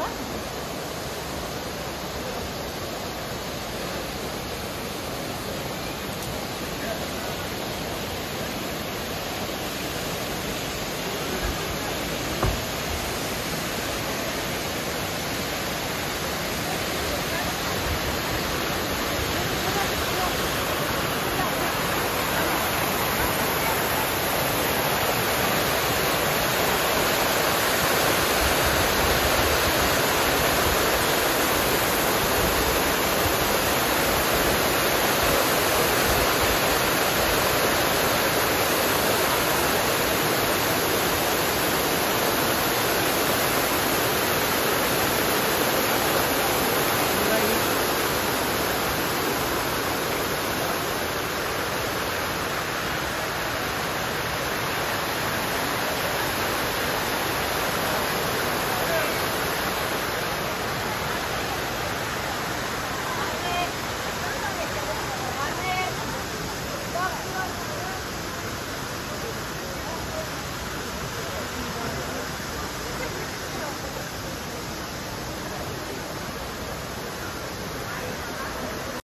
What?